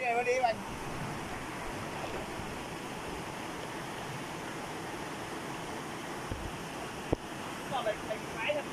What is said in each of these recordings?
cái này mới đi anh Mà mày mày phải hành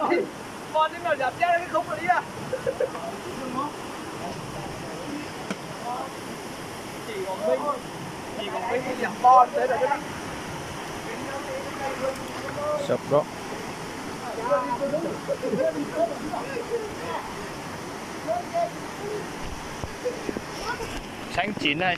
Con đi. Con đi mà dập chết cái khúc rồi đi à. Chỉ còn Minh. Chỉ còn Minh đi dập con thế là cái sập đó sáng chín này